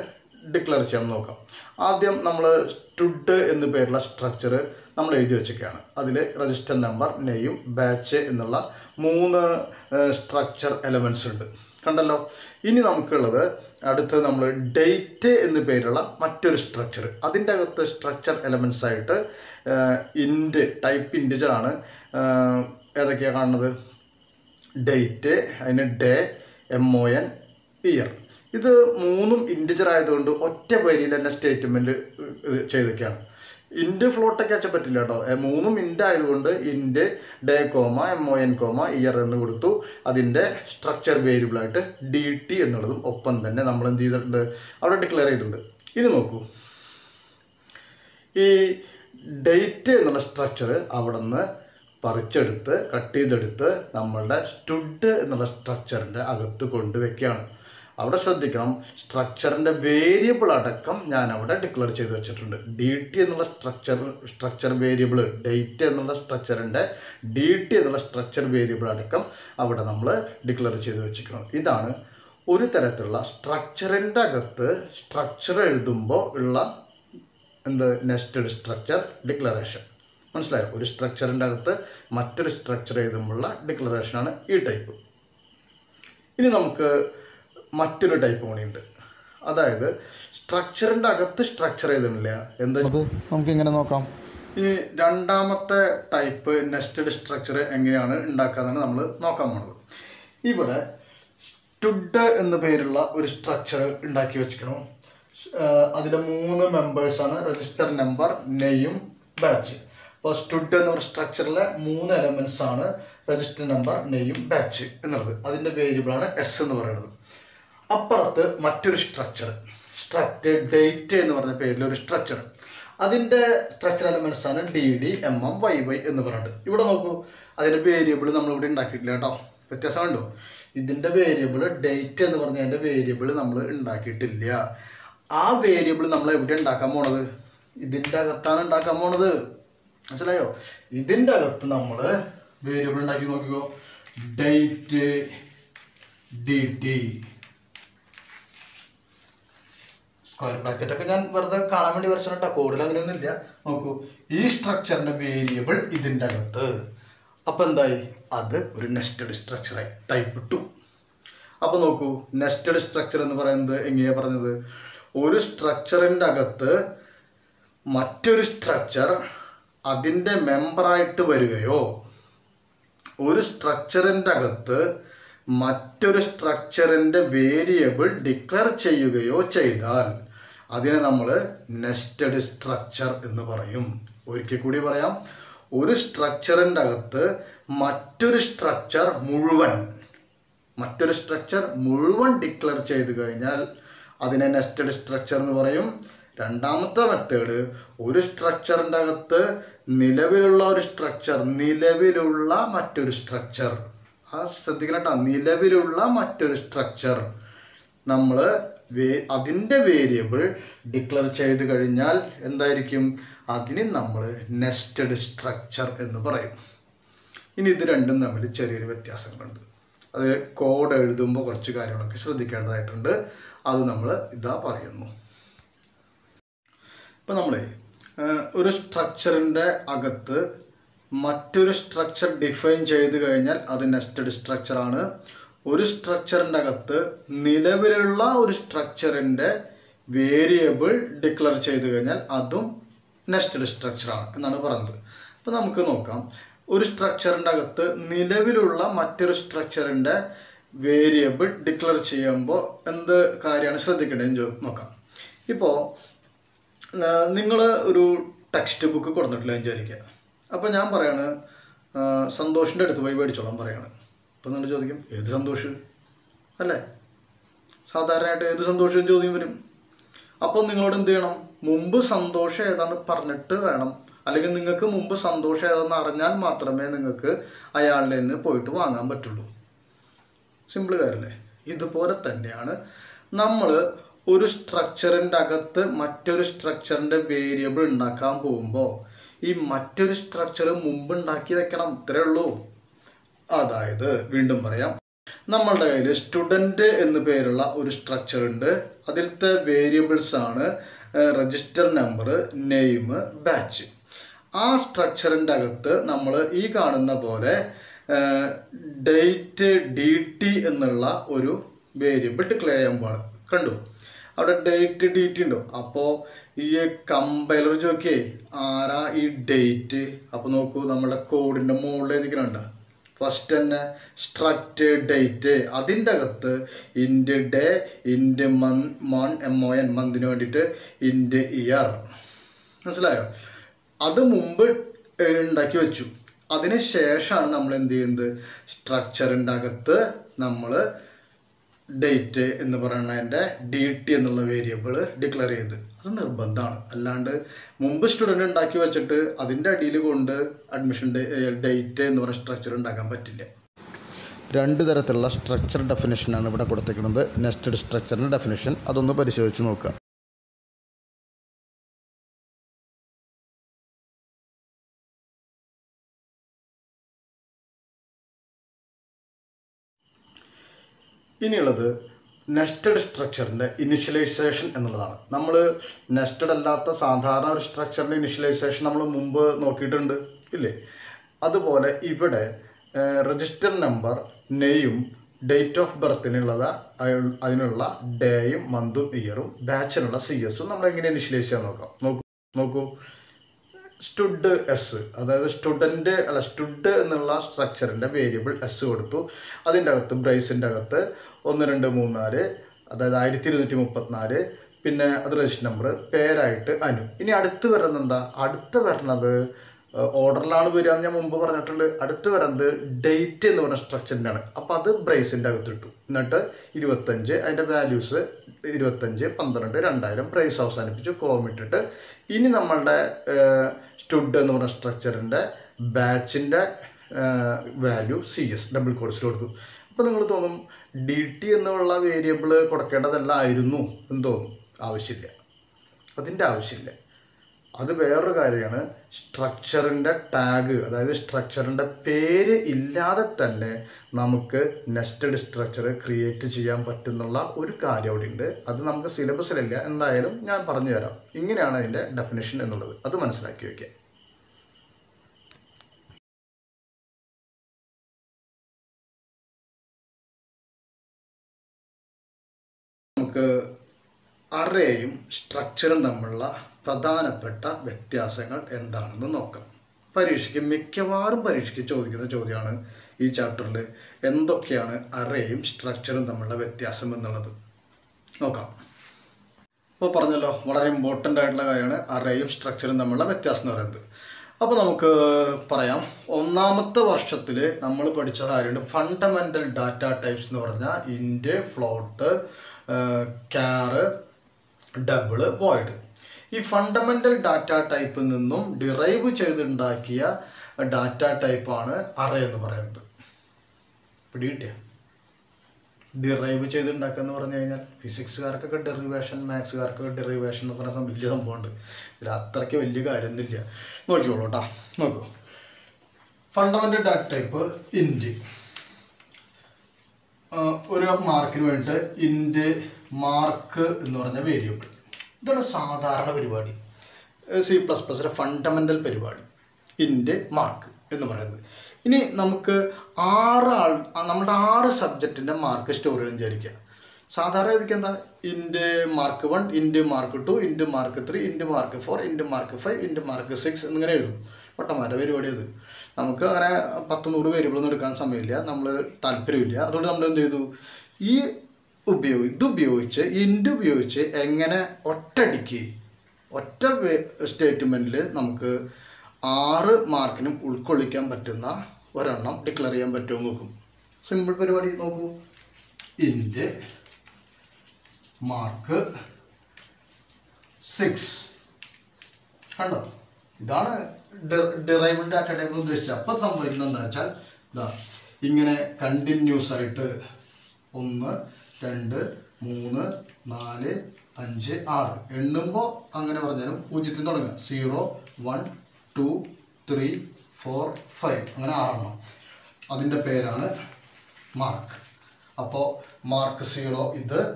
A: ഡിക്ലെയർ ചെയ്യാൻ നോക്കാം. ആദ്യം നമ്മൾ സ്റ്റുഡ് എന്ന പേരുള്ള സ്ട്രക്ചർ നമ്മൾ എഴുതി വെച്ചൊക്കെയാണ് അതിൽ രജിസ്റ്റർ നമ്പർ നെയും ബാച്ച് എന്നുള്ള മൂന്ന് സ്ട്രക്ചർ എലമെന്റ്സ് ഉണ്ട്. കണ്ടല്ലോ? ഇനി നമുക്കുള്ളത് അടുത്ത് നമ്മൾ ഡേറ്റ് എന്ന് പേരുള്ള മറ്റൊരു സ്ട്രക്ചർ അതിന്റെ അകത്ത് സ്ട്രക്ചർ എലമെന്റ്സ് ആയിട്ട് ഇൻഡ് ടൈപ്പ് ആണ്. ഏതൊക്കെയാണ് കാണുന്നത്? ഡേറ്റ് അതിന് day M O N year ഇത് മൂന്നും ഇൻഡിജർ ആയതുകൊണ്ട് ഒറ്റ വരിയിൽ തന്നെ സ്റ്റേറ്റ്മെന്റ് ചെയ്തൊക്കെയാണ് ഇൻഡ് ഫ്ലോട്ടൊക്കെ വെച്ചാൽ പറ്റില്ല കേട്ടോ മൂന്നും ഇൻഡ് ആയതുകൊണ്ട് int day comma M O N comma year എന്ന് കൊടുത്തു. അതിന്റെ സ്ട്രക്ചർ വേരിയബിളായിട്ട് ഡി ടി എന്നുള്ളതും ഒപ്പം തന്നെ നമ്മൾ എന്ത് ചെയ്തിട്ടുണ്ട്? അവിടെ ഡിക്ലെയർ ചെയ്തിട്ടുണ്ട്. ഇനി നോക്കൂ. ഈ ഡേറ്റ് എന്നുള്ള സ്ട്രക്ചർ അവിടെ നിന്ന് പറിച്ചെടുത്ത് കട്ട് ചെയ്തെടുത്ത് നമ്മളുടെ സ്റ്റുഡ് എന്നുള്ള സ്ട്രക്ചറിന്റെ അകത്ത് കൊണ്ടുവയ്ക്കുകയാണ് അവിടെ ശ്രദ്ധിക്കണം. സ്ട്രക്ചറിന്റെ വേരിയബിൾ അടക്കം ഞാൻ അവിടെ ഡിക്ലെയർ ചെയ്ത് വെച്ചിട്ടുണ്ട്. ഡി ടി എന്നുള്ള സ്ട്രക്ചർ സ്ട്രക്ചർ വേരിയബിൾ ഡേറ്റ് എന്നുള്ള സ്ട്രക്ചറിന്റെ ഡി ടി എന്നുള്ള സ്ട്രക്ചർ വേരിയബിൾ അടക്കം അവിടെ നമ്മൾ ഡിക്ലെയർ ചെയ്ത് വെച്ചിരിക്കണം ഇതാണ് ഒരു തരത്തിലുള്ള സ്ട്രക്ചറിന്റെ അകത്ത് സ്ട്രക്ചർ എഴുതുമ്പോൾ ഉള്ള എന്ത് നെസ്റ്റഡ് സ്ട്രക്ചർ ഡിക്ലറേഷൻ മനസ്സിലായോ? ഒരു സ്ട്രക്ചറിന്റെ അകത്ത് മറ്റൊരു സ്ട്രക്ചർ എഴുതുമ്പോഴുള്ള ഡിക്ലറേഷനാണ് ഈ ടൈപ്പ് ഇനി നമുക്ക് മറ്റൊരു ടൈപ്പ് കൂടിയുണ്ട് അതായത് സ്ട്രക്ചറിന്റെ അകത്ത് സ്ട്രക്ചർ ചെയ്തിട്ടില്ല. എന്താ
B: നമുക്ക് ഇങ്ങനെ നോക്കാം.
A: ഇനി രണ്ടാമത്തെ ടൈപ്പ് നെസ്റ്റഡ് സ്ട്രക്ചർ എങ്ങനെയാണ് ഉണ്ടാക്കാന്നാണ് നമ്മൾ നോക്കാൻ പോണത്. ഇവിടെ സ്റ്റുഡ് എന്ന പേരുള്ള ഒരു സ്ട്രക്ചർ ഉണ്ടാക്കി വെച്ചിരിക്കണം അതിലെ മൂന്ന് മെമ്പേഴ്സാണ് രജിസ്റ്റർ നമ്പർ നെയും ബാച്ച് അപ്പോൾ സ്റ്റുഡ് എന്ന ഒരു സ്ട്രക്ചറിലെ മൂന്ന് എലമെൻസ് ആണ് രജിസ്റ്റർ നമ്പർ നെയും ബാച്ച് എന്നുള്ളത്. അതിന്റെ വേരിയബിളാണ് എസ് എന്ന് പറയുന്നത്. അപ്പുറത്ത് മറ്റൊരു സ്ട്രക്ചർ സ്ട്രക്ചർ ഡേറ്റ് എന്ന് പറഞ്ഞ പേരിൽ ഒരു സ്ട്രക്ചർ അതിന്റെ സ്ട്രക്ചർ എലമെന്റ്സ് ആണ് D D M M Y Y എന്ന് പറഞ്ഞിട്ട്. ഇവിടെ നോക്കൂ. അതിന്റെ വേരിയബിൾ നമ്മളിവിടെ ഉണ്ടാക്കിയിട്ടില്ല കേട്ടോ. വ്യത്യാസം കണ്ടോ? ഇതിന്റെ വേരിയബിൾ ഡേറ്റ് എന്ന് പറഞ്ഞ അതിന്റെ വേരിയബിൾ നമ്മൾ ഉണ്ടാക്കിയിട്ടില്ല. ആ വേരിയബിൾ നമ്മൾ എവിടെ ഉണ്ടാക്കാൻ പോണത്? ഇതിന്റെ അകത്താണ് ഉണ്ടാക്കാൻ പോണത്. മനസ്സിലായോ? ഇതിന്റെ അകത്ത് നമ്മൾ വേരിയബിൾ ഉണ്ടാക്കി നോക്കിക്കോ. Date D T square bracket ഒക്കെ ഞാൻ വെറുതെ കാണാൻ വേണ്ടി വരച്ചു കേട്ടോ കോഡിൽ അങ്ങനെയൊന്നും ഇല്ല നോക്കൂ ഈ സ്ട്രക്ചറിന്റെ വേരിയബിൾ ഇതിന്റെ അകത്ത്. അപ്പോൾ എന്തായി? അത് ഒരു നെസ്റ്റഡ് സ്ട്രക്ചറായി ടൈപ്പ് ടു അപ്പോൾ നോക്കൂ നെസ്റ്റഡ് സ്ട്രക്ചർ എന്ന് പറയുന്നത് എങ്ങനെയാണ് പറഞ്ഞത്? ഒരു സ്ട്രക്ചറിന്റെ അകത്ത് മറ്റൊരു സ്ട്രക്ചർ അതിന്റെ മെമ്പറായിട്ട് വരികയോ ഒരു സ്ട്രക്ചറിന്റെ അകത്ത് മറ്റൊരു സ്ട്രക്ചറിന്റെ വേരിയബിൾ ഡിക്ലെയർ ചെയ്യുകയോ ചെയ്താൽ അതിനെ നമ്മൾ നെസ്റ്റഡ് സ്ട്രക്ചർ എന്ന് പറയും. ഒരിക്കൽ കൂടി പറയാം. ഒരു സ്ട്രക്ചറിന്റെ അകത്ത് മറ്റൊരു സ്ട്രക്ചർ മുഴുവൻ മറ്റൊരു സ്ട്രക്ചർ മുഴുവൻ ഡിക്ലെയർ ചെയ്ത് കഴിഞ്ഞാൽ അതിനെ നെസ്റ്റഡ് സ്ട്രക്ചർ എന്ന് പറയും. രണ്ടാമത്തെ മെത്തേഡ് ഒരു സ്ട്രക്ചറിന്റെ അകത്ത് നിലവിലുള്ള ഒരു സ്ട്രക്ചർ നിലവിലുള്ള മറ്റൊരു സ്ട്രക്ചർ ആ ശ്രദ്ധിക്കണം കേട്ടോ. നിലവിലുള്ള മറ്റൊരു സ്ട്രക്ചർ നമ്മൾ വേ അതിന്റെ വേരിയബിൾ ഡിക്ലെയർ ചെയ്ത് കഴിഞ്ഞാൽ എന്തായിരിക്കും? അതിന് നമ്മൾ നെസ്റ്റഡ് സ്ട്രക്ചർ എന്ന് പറയും. ഇനി ഇത് രണ്ടും തമ്മിൽ ചെറിയൊരു വ്യത്യാസങ്ങളുണ്ട്. അത് കോഡ് എഴുതുമ്പോൾ കുറച്ച് കാര്യങ്ങളൊക്കെ ശ്രദ്ധിക്കേണ്ടതായിട്ടുണ്ട്. അത് നമ്മൾ ഇതാ പറയുന്നു. ഇപ്പം നമ്മളെ ഒരു സ്ട്രക്ചറിന്റെ അകത്ത് മറ്റൊരു സ്ട്രക്ചർ ഡിഫൈൻ ചെയ്ത് കഴിഞ്ഞാൽ അത് നെസ്റ്റഡ് സ്ട്രക്ചറാണ്. ഒരു സ്ട്രക്ചറിന്റെ അകത്ത് നിലവിലുള്ള ഒരു സ്ട്രക്ചറിന്റെ വേരിയബിൾ ഡിക്ലെയർ ചെയ്ത് കഴിഞ്ഞാൽ അതും നെസ്റ്റഡ് സ്ട്രക്ചറാണ് എന്നാണ് പറഞ്ഞത്. അപ്പോൾ നമുക്ക് നോക്കാം. ഒരു സ്ട്രക്ചറിന്റെ അകത്ത് നിലവിലുള്ള മറ്റൊരു സ്ട്രക്ചറിന്റെ വേരിയബിൾ ഡിക്ലെയർ ചെയ്യുമ്പോൾ എന്ത് കാര്യമാണ് ശ്രദ്ധിക്കേണ്ടതെന്ന് നോക്കാം. ഇപ്പോൾ നിങ്ങൾ ഒരു ടെക്സ്റ്റ് ബുക്ക് കൊടുത്തിട്ടില്ല വിചാരിക്കുക. അപ്പോൾ ഞാൻ പറയാണ് സന്തോഷിന്റെ അടുത്ത് പോയി മേടിച്ചോളാം പറയാണ്. അപ്പോൾ നിങ്ങൾ ചോദിക്കും ഏത് സന്തോഷം? അല്ലേ? സാധാരണയായിട്ട് ഏത് സന്തോഷം ചോദ്യം വരും. അപ്പോൾ നിങ്ങളോട് എന്ത് ചെയ്യണം? മുമ്പ് സന്തോഷം ഏതാന്ന് പറഞ്ഞിട്ട് വേണം. അല്ലെങ്കിൽ നിങ്ങൾക്ക് മുമ്പ് സന്തോഷം ഏതാന്ന് അറിഞ്ഞാൽ മാത്രമേ നിങ്ങൾക്ക് അയാളുടെ നിന്ന് പോയിട്ട് വാങ്ങാൻ പറ്റുള്ളൂ. സിമ്പിൾ കാര്യമല്ലേ ഇതുപോലെ തന്നെയാണ്. നമ്മൾ ഒരു സ്ട്രക്ചറിന്റെ അകത്ത് മറ്റൊരു സ്ട്രക്ചറിന്റെ വേരിയബിൾ ഉണ്ടാക്കാൻ പോകുമ്പോൾ ഈ മറ്റൊരു സ്ട്രക്ചർ മുമ്പ് ഉണ്ടാക്കി വെക്കണം. ഇത്രയേ ഉള്ളൂ. അതായത് വീണ്ടും പറയാം. നമ്മളുടെ കയ്യിൽ സ്റ്റുഡന്റ് എന്ന് പേരുള്ള ഒരു സ്ട്രക്ചർ ഉണ്ട്. അതിലത്തെ വേരിയബിൾസ് ആണ് രജിസ്റ്റർ നമ്പർ നെയിം ബാച്ച് ആ സ്ട്രക്ചറിന്റെ അകത്ത് നമ്മൾ ഈ കാണുന്ന പോലെ ഡേറ്റ് ഡി ടി എന്നുള്ള ഒരു വേരിയബിൾ ഡിക്ലെയർ ചെയ്യാൻ പോവാണ്. കണ്ടു? അവിടെ ഡേറ്റ് ഡി ടി ഉണ്ടോ? അപ്പോൾ ഈ കമ്പൈലർ ചോദിക്കേ ആരാ ഈ ഡേറ്റ് അപ്പോൾ നോക്കൂ നമ്മുടെ കോഡിന്റെ മുകളിൽ എഴുതിക്കുന്നുണ്ട് ഫസ്റ്റ് തന്നെ സ്ട്രക്റ്റ് ഡേറ്റ് അതിന്റെ അകത്ത് ഇൻഡ് ഡേ ഇൻഡ് മന്ത് മൺ എം ഒ എൻ മന്തിന് വേണ്ടിയിട്ട് ഇൻഡ് ഇയർ മനസ്സിലായോ? അത് മുമ്പ് ഉണ്ടാക്കി വെച്ചു. അതിന് ശേഷമാണ് നമ്മൾ എന്ത് ചെയ്യുന്നത്? സ്ട്രക്ചറിന്റെ അകത്ത് നമ്മൾ ഡേറ്റ് എന്ന് പറയുന്നതിന്റെ ഡി ടി എന്നുള്ള വേരിയബിൾ ഡിക്ലെയർ ചെയ്ത്. അത് നിർബന്ധമാണ് അല്ലാണ്ട് മുമ്പ് സ്റ്റുഡന്റ് ഉണ്ടാക്കി വെച്ചിട്ട് അതിന്റെ അടിയിൽ കൊണ്ട് അഡ്മിഷൻ ഡേറ്റ് എന്ന് പറയുന്ന സ്ട്രക്ചർ ഉണ്ടാക്കാൻ പറ്റില്ല. രണ്ട് തരത്തിലുള്ള സ്ട്രക്ചർ ഡെഫിനേഷനാണ് ഇവിടെ കൊടുത്തിരിക്കുന്നത്. നെസ്റ്റഡ് സ്ട്രക്ചറിന്റെ ഡെഫിനേഷൻ അതൊന്ന് പരിശോധിച്ച് നോക്കുക ഇനിയുള്ളത് നെസ്റ്റഡ് സ്ട്രക്ചറിന്റെ ഇനിഷ്യലൈസേഷൻ എന്നുള്ളതാണ്. നമ്മൾ നെസ്റ്റഡ് അല്ലാത്ത സാധാരണ ഒരു സ്ട്രക്ചറിന്റെ ഇനിഷ്യലൈസേഷൻ നമ്മൾ മുമ്പ് നോക്കിയിട്ടുണ്ട് ഇല്ലേ? അതുപോലെ ഇവിടെ രജിസ്റ്റർ നമ്പർ നെയും ഡേറ്റ് ഓഫ് ബർത്തിനുള്ളത് അതിനുള്ള ഡേയും മന്തും ഇയറും ബാച്ചിനുള്ള സി എസും നമ്മൾ എങ്ങനെ ഇനിഷ്യലൈസ് ചെയ്യാൻ നോക്കാം. നോക്കൂ നോക്കൂ. സ്റ്റുഡ് എസ് അതായത് സ്റ്റുഡന്റ് അല്ല സ്റ്റുഡ് എന്നുള്ള സ്ട്രക്ചറിന്റെ വേരിയബിൾ എസ് കൊടുത്തു. അതിന്റെ അകത്ത് ബ്രൈസിന്റെ അകത്ത് ഒന്ന് രണ്ട് മൂന്ന് നാല്. അതായത് ആയിരത്തി ഇരുന്നൂറ്റി മുപ്പത്തിനാല് പിന്നെ അത് രജിസ്റ്റർ നമ്പർ പേരായിട്ട് അനു. ഇനി അടുത്ത് വരുന്നത് എന്താ? അടുത്ത് വരുന്നത് ഓർഡറിലാണ് വരിക എന്ന് ഞാൻ മുമ്പ് പറഞ്ഞിട്ടുണ്ട്. അടുത്ത് വരുന്നത് ഡേറ്റ് എന്ന് പറഞ്ഞ സ്ട്രക്ചറിന്റെയാണ് അപ്പോൾ അത് ബ്രൈസിന്റെ അകത്ത് ഇട്ടു. എന്നിട്ട് ഇരുപത്തഞ്ച് അതിന്റെ വാല്യൂസ് ഇരുപത്തഞ്ച് പന്ത്രണ്ട് രണ്ടായിരം പ്രൈസ് അവസാനിപ്പിച്ചു കോമിട്ടിട്ട് ഇനി നമ്മളുടെ സ്റ്റുഡ് എന്ന് പറഞ്ഞ സ്ട്രക്ചറിന്റെ ബാച്ചിന്റെ വാല്യൂ സി എസ് ഡബിൾ കോഡ്സിൽ കൊടുത്തു. അപ്പോൾ നിങ്ങൾ തോന്നും ഡി ടി എന്നുള്ള വേരിയബിൾ കൊടുക്കേണ്ടതല്ലായിരുന്നു എന്ന് തോന്നും. ആവശ്യമില്ല. അതിന്റെ ആവശ്യമില്ല. അത് വേറൊരു കാര്യമാണ്. സ്ട്രക്ചറിന്റെ ടാഗ് അതായത് സ്ട്രക്ചറിന്റെ പേര് ഇല്ലാതെ തന്നെ നമുക്ക് നെസ്റ്റഡ് സ്ട്രക്ചർ ക്രിയേറ്റ് ചെയ്യാൻ പറ്റുന്നുള്ള ഒരു കാര്യം അവിടെ ഉണ്ട് അത് നമുക്ക് സിലബസിലില്ല എന്തായാലും ഞാൻ പറഞ്ഞു തരാം ഇങ്ങനെയാണ് അതിന്റെ ഡെഫിനേഷൻ എന്നുള്ളത്. അത് മനസ്സിലാക്കി വയ്ക്കുക. അറേയും സ്ട്രക്ചറും തമ്മിലുള്ള പ്രധാനപ്പെട്ട വ്യത്യാസങ്ങൾ എന്താണെന്ന് നോക്കാം. പരീക്ഷയ്ക്ക് മിക്കവാറും പരീക്ഷയ്ക്ക് ചോദിക്കുന്ന ചോദ്യമാണ് ഈ ചാപ്റ്ററിൽ എന്തൊക്കെയാണ് അറേയും സ്ട്രക്ചറും തമ്മിലുള്ള വ്യത്യാസം എന്നുള്ളത്. നോക്കാം. അപ്പോൾ പറഞ്ഞല്ലോ വളരെ ഇമ്പോർട്ടന്റ് ആയിട്ടുള്ള കാര്യമാണ് അറേയും സ്ട്രക്ചറും തമ്മിലുള്ള വ്യത്യാസം എന്ന് പറയുന്നത്. അപ്പോൾ നമുക്ക് പറയാം ഒന്നാമത്തെ വർഷത്തിൽ നമ്മൾ പഠിച്ച കാര്യമുണ്ട് ഫണ്ടമെന്റൽ ഡാറ്റ ടൈപ്സ് എന്ന് പറഞ്ഞാൽ int float char double void ഈ ഫണ്ടമെന്റൽ ഡാറ്റ ടൈപ്പിൽ നിന്നും ഡിറൈവ് ചെയ്തുണ്ടാക്കിയ ഡാറ്റ ടൈപ്പാണ് അറേ എന്ന് പറയുന്നത്. പിടികിട്ടിയ? ഡിറൈവ് ചെയ്തുണ്ടാക്കുക എന്ന് പറഞ്ഞു കഴിഞ്ഞാൽ ഫിസിക്സുകാർക്കൊക്കെ ഡെറിവേഷൻ മാത്സുകാർക്കൊക്കെ ഡെറിവേഷൻ എന്ന് സം- വലിയ സംഭവമുണ്ട്. ഇതിൽ അത്രയ്ക്ക് വലിയ കാര്യമൊന്നുമില്ല. നോക്കിക്കോളൂ കേട്ടോ. നോക്കൂ. ഫണ്ടമെന്റൽ ഡാറ്റ ടൈപ്പ് ഇന്റ് ഒരു മാർക്കിന് വേണ്ടിയിട്ട് ഇന്റ് മാർക്ക് എന്ന് പറഞ്ഞ വേരിയബിൾ ഇതാണ് സാധാരണ പരിപാടി. സി പ്ലസ് പ്ലസിലെ ഫണ്ടമെന്റൽ പരിപാടി. ഇന്റെ മാർക്ക് എന്ന് പറയുന്നത്. ഇനി നമുക്ക് ആറ് ആൾ നമ്മുടെ ആറ് സബ്ജക്റ്റിന്റെ മാർക്ക് ചെയ്യാൻ വിചാരിക്കുക സാധാരണ ഇതിക്ക് എന്താ? Int mark one int mark two int mark three int mark four int mark five int mark six എന്നിങ്ങനെ എഴുതും. പൊട്ടന്മാരുടെ പരിപാടി അത്. നമുക്ക് അങ്ങനെ പത്ത് നൂറ് വേരിയബിളൊന്നും എടുക്കാൻ സമയമില്ല. നമ്മൾ താല്പര്യമില്ല. അതുകൊണ്ട് നമ്മൾ എന്ത് ചെയ്തു? ഈ ഉപയോഗി ഇതുപയോഗിച്ച് ഇൻഡ് ഉപയോഗിച്ച് എങ്ങനെ ഒറ്റടിക്ക് ഒറ്റ സ്റ്റേറ്റ്മെന്റിൽ നമുക്ക് ആറ് മാർക്കിനും ഉൾക്കൊള്ളിക്കാൻ പറ്റുന്ന ഒരെണ്ണം ഡിക്ലെയർ ചെയ്യാൻ പറ്റുമോ നോക്കും. സിമ്പിൾ പരിപാടി നോക്കൂ. ഇൻഡ് മാർക്ക് സിക്സ്. കണ്ടോ? ഇതാണ് ഡിറൈബിൾ ഡാറ്റ ടൈപ്പ് ഉദ്ദേശിച്ചത്. അപ്പോൾ സംഭവിക്കുന്നത് എന്താ വെച്ചാൽ ഇതാ ഇങ്ങനെ കണ്ടിന്യൂസ് ആയിട്ട് ഒന്ന് രണ്ട് മൂന്ന് നാല് അഞ്ച് ആറ്. എണ്ണുമ്പോൾ അങ്ങനെ പറഞ്ഞാലും പൂജ്യത്തിൽ തുടങ്ങുക. Zero one two three four five അങ്ങനെ ആറെണ്ണം. അതിന്റെ പേരാണ് മാർക്ക്. അപ്പോൾ മാർക്ക് സീറോ ഇത്.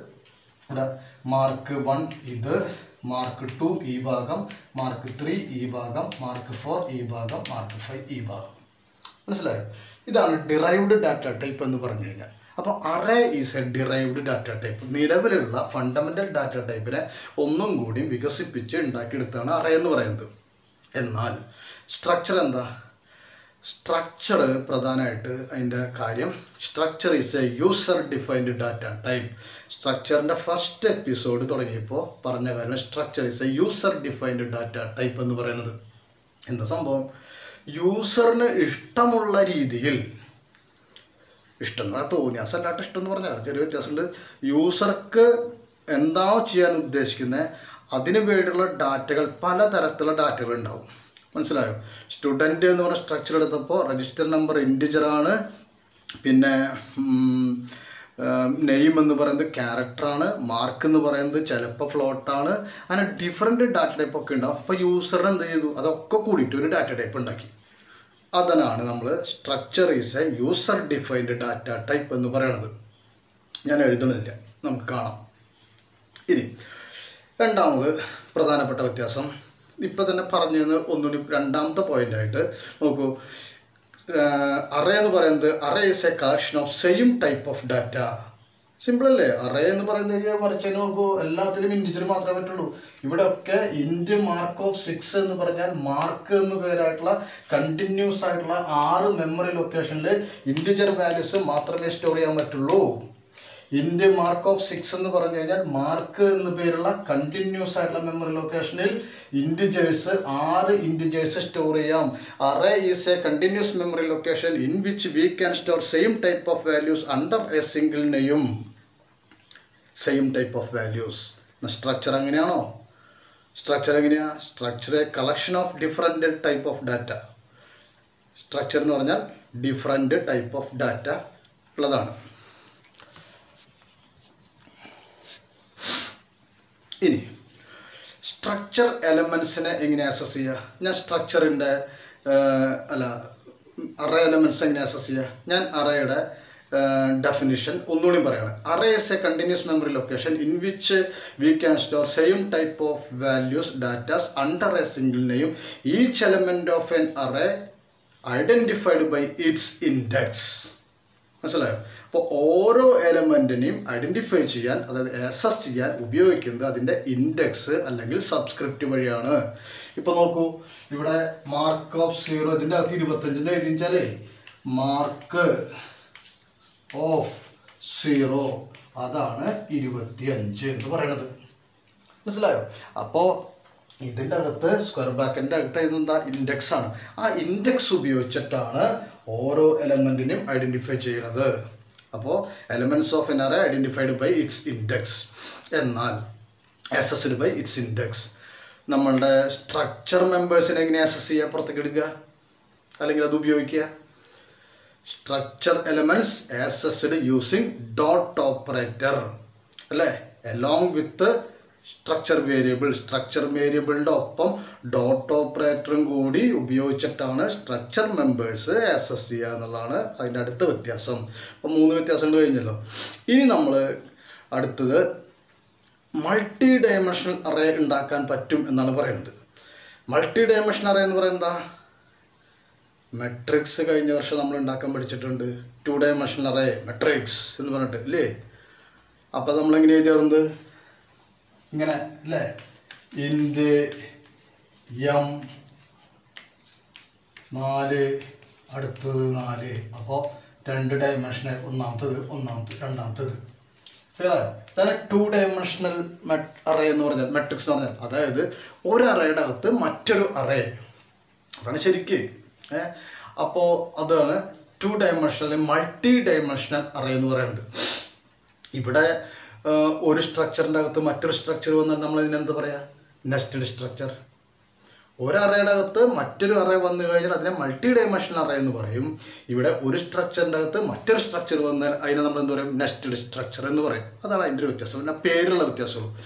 A: ഇവിടെ മാർക്ക് വൺ ഇത്. മാർക്ക് ടു ഈ ഭാഗം. മാർക്ക് ത്രീ ഈ ഭാഗം. മാർക്ക് ഫോർ ഈ ഭാഗം. മാർക്ക് ഫൈവ് ഈ ഭാഗം. മനസ്സിലായോ? ഇതാണ് ഡിറൈവ്ഡ് ഡാറ്റ ടൈപ്പ് എന്ന് പറഞ്ഞു കഴിഞ്ഞാൽ. അപ്പോൾ array is a derived data type നിലവിലുള്ള ഫണ്ടമെന്റൽ ഡാറ്റ ടൈപ്പിനെ ഒന്നും കൂടി വികസിപ്പിച്ച് ഉണ്ടാക്കിയെടുത്താണ് അറേ എന്ന് പറയുന്നത്. എന്നാൽ സ്ട്രക്ചർ എന്താ? സ്ട്രക്ചർ പ്രധാനമായിട്ട് അതിന്റെ കാര്യം structure is a user defined data type സ്ട്രക്ചറിന്റെ first episode തുടങ്ങിയപ്പോൾ പറഞ്ഞ കാര്യം structure is a user defined data type എന്ന് പറയുന്നത്. എന്താ സംഭവം? യൂസറിന് ഇഷ്ടമുള്ള രീതിയിൽ ഇഷ്ടം എന്ന് പറഞ്ഞാൽ ഇഷ്ടം എന്ന് പറഞ്ഞാൽ ചെറിയ വ്യത്യാസമുണ്ട്. യൂസർക്ക് എന്താണോ ചെയ്യാൻ ഉദ്ദേശിക്കുന്നത് അതിന് വേണ്ടിയുള്ള ഡാറ്റകൾ പലതരത്തിലുള്ള ഡാറ്റകൾ ഉണ്ടാവും. മനസ്സിലായോ? സ്റ്റുഡന്റ് എന്ന് പറഞ്ഞ സ്ട്രക്ചർ എടുത്തപ്പോൾ രജിസ്റ്റർ നമ്പർ ഇൻഡിജറാണ് പിന്നെ നെയിം എന്ന് പറയുന്നത് ക്യാരക്ടറാണ് മാർക്ക് എന്ന് പറയുന്നത് ചിലപ്പോൾ ഫ്ലോട്ടാണ് അങ്ങനെ ഡിഫറെന്റ് ഡാറ്റ ടൈപ്പ് ഒക്കെ ഉണ്ടാവും. അപ്പോൾ യൂസറിന് എന്ത് ചെയ്തു? അതൊക്കെ കൂടിയിട്ട് ഒരു ഡാറ്റ ടൈപ്പ് ഉണ്ടാക്കി. അതിനാണ് നമ്മൾ structure is a user defined data type എന്ന് പറയണത്. ഞാൻ എഴുതണില്ല നമുക്ക് കാണാം. ഇനി രണ്ടാമത് പ്രധാനപ്പെട്ട വ്യത്യാസം. ഇപ്പം തന്നെ പറഞ്ഞത് ഒന്നുകൂടി രണ്ടാമത്തെ പോയിന്റായിട്ട് നോക്കൂ. അറേ എന്ന് പറയുന്നത് array is a collection of same type of data simple അല്ലേ? അറേ എന്ന് പറയുന്നത് കഴിഞ്ഞാൽ മറിച്ച് നോക്കൂ എല്ലാത്തിലും ഇൻഡിജർ മാത്രമേ പറ്റുള്ളൂ. ഇവിടെ ഒക്കെ ഇൻഡ് മാർക്ക് ഓഫ് സിക്സ് എന്ന് പറഞ്ഞാൽ മാർക്ക് എന്ന് പേരായിട്ടുള്ള കണ്ടിന്യൂസ് ആയിട്ടുള്ള ആറ് മെമ്മറി ലൊക്കേഷനിൽ ഇൻഡിജർ വാല്യൂസ് മാത്രമേ സ്റ്റോർ ചെയ്യാൻ പറ്റുള്ളൂ. ഇൻഡ് മാർക്ക് ഓഫ് സിക്സ് എന്ന് പറഞ്ഞു കഴിഞ്ഞാൽ മാർക്ക് എന്ന് പേരുള്ള കണ്ടിന്യൂസ് ആയിട്ടുള്ള മെമ്മറി ലൊക്കേഷനിൽ ഇൻഡിജേഴ്സ് ആറ് ഇൻഡിജേഴ്സ് സ്റ്റോർ ചെയ്യാം. Array is a continuous memory location in which we can store same type of values under a single നെയും same type of values structure അങ്ങനെയാണോ? സ്ട്രക്ചർ എങ്ങനെയാണ് structure collection of different type of data structure എന്ന് പറഞ്ഞാൽ different type of data ഉള്ളതാണ്. ഇനി structure എലമെൻസിനെ എങ്ങനെ access ചെയ്യുക ഞാൻ സ്ട്രക്ചറിന്റെ അല്ല അറേ എലമെൻസ് എങ്ങനെ അസസ് ചെയ്യുക ഞാൻ അറേയുടെ ഡെഫിനിഷൻ ഒന്നുകൂടി പറയണം. Array's a continuous memory location in which we can store same type of values datas under a single നെയും each element of an array identified by its index മനസ്സിലായോ? അപ്പോൾ ഓരോ എലമെന്റിനെയും ഐഡന്റിഫൈ ചെയ്യാൻ അതായത് അസസ് ചെയ്യാൻ ഉപയോഗിക്കുന്നത് അതിന്റെ ഇൻഡെക്സ് അല്ലെങ്കിൽ സബ്സ്ക്രിപ്റ്റ് വഴിയാണ്. ഇപ്പോൾ നോക്കൂ ഇവിടെ മാർക്ക് ഓഫ് സീറോ ഇതിന്റെ അകത്ത് ഇരുപത്തഞ്ചിന്റെ എഴുതി വെച്ചാലേ മാർക്ക് ഓഫ് സീറോ അതാണ് ഇരുപത്തിയഞ്ച് എന്ന് പറയുന്നത് മനസ്സിലായോ? അപ്പോൾ ഇതിന്റെ അകത്ത് സ്ക്വയർ ബ്രാക്കറ്റിന്റെ അകത്ത് എന്താ? ഇൻഡെക്സ് ആണ്. ആ ഇൻഡെക്സ് ഉപയോഗിച്ചിട്ടാണ് ഓരോ എലമെന്റിനെയും ഐഡന്റിഫൈ ചെയ്യുന്നത്. അപ്പോൾ elements of an are identified by its index എന്നാൽ അസസ്ഡ് ബൈ ഇറ്റ്സ് ഇൻഡെക്സ് നമ്മളുടെ സ്ട്രക്ചർ മെമ്പേഴ്സിനെ എങ്ങനെ അസസ് ചെയ്യുക പുറത്തേക്ക് എടുക്കുക? അല്ലെങ്കിൽ അത് ഉപയോഗിക്കുക? Structure elements accessed using dot operator അല്ലേ? Along with structure variable structure വേരിയബിളിന്റെ ഒപ്പം ഡോട്ട് ഓപ്പറേറ്ററും കൂടി ഉപയോഗിച്ചിട്ടാണ് സ്ട്രക്ചർ മെമ്പേഴ്സ് ആക്സസ് ചെയ്യുക എന്നുള്ളതാണ് അതിന്റെ അടുത്ത വ്യത്യാസം. അപ്പം മൂന്ന് വ്യത്യാസങ്ങൾ കഴിഞ്ഞല്ലോ. ഇനി നമ്മൾ അടുത്തത് മൾട്ടി ഡയമെൻഷണൽ അറേ ഉണ്ടാക്കാൻ പറ്റും എന്നാണ് പറയുന്നത്. മൾട്ടി ഡയമെൻഷൻ അറേ എന്ന് പറയുന്നത് മെട്രിക്സ് കഴിഞ്ഞ വർഷം നമ്മൾ ഉണ്ടാക്കാൻ പഠിച്ചിട്ടുണ്ട് ടു ഡയമെൻഷൻ അറേ മെട്രിക്സ് എന്ന് പറഞ്ഞിട്ട് ഇല്ലേ? അപ്പോൾ നമ്മളെങ്ങനെ എഴുതിയാറുണ്ട് ഇങ്ങനെ അല്ലേ ഇൻഡ് എം നാല് അടുത്തത് നാല്. അപ്പോൾ രണ്ട് ഡയമെൻഷനൽ ഒന്നാമത്തത് ഒന്നാമത്തത് രണ്ടാമത്തത്. ക്ലിയറായോ ടു ഡയമെൻഷണൽ അറേ എന്ന് പറഞ്ഞാൽ മെട്രിക്സ് എന്ന് പറഞ്ഞാൽ. അതായത് ഒരു അറയുടെ അകത്ത് മറ്റൊരു അറേ അതാണ് ശരിക്ക് അപ്പോൾ അതാണ് two dimensional multi dimensional array എന്ന് പറയുന്നത്. ഇവിടെ ഒരു സ്ട്രക്ചറിന്റെ അകത്ത് മറ്റൊരു സ്ട്രക്ചർ വന്നാൽ നമ്മൾ ഇതിനെന്ത് പറയാ? നെസ്റ്റഡ് സ്ട്രക്ചർ ഒരു അറയുടെ അകത്ത് മറ്റൊരു അറേ വന്നു കഴിഞ്ഞാൽ അതിനെ മൾട്ടി ഡയമെൻഷണൽ അറേ എന്ന് പറയും. ഇവിടെ ഒരു സ്ട്രക്ചറിന്റെ അകത്ത് മറ്റൊരു സ്ട്രക്ചർ വന്നാൽ അതിനെ നമ്മൾ എന്ത് പറയും? നെസ്റ്റഡ് സ്ട്രക്ചർ എന്ന് പറയും. അതാണ് അതിന്റെ ഒരു വ്യത്യാസം. പിന്നെ പേരുള്ള വ്യത്യാസമുള്ളൂ.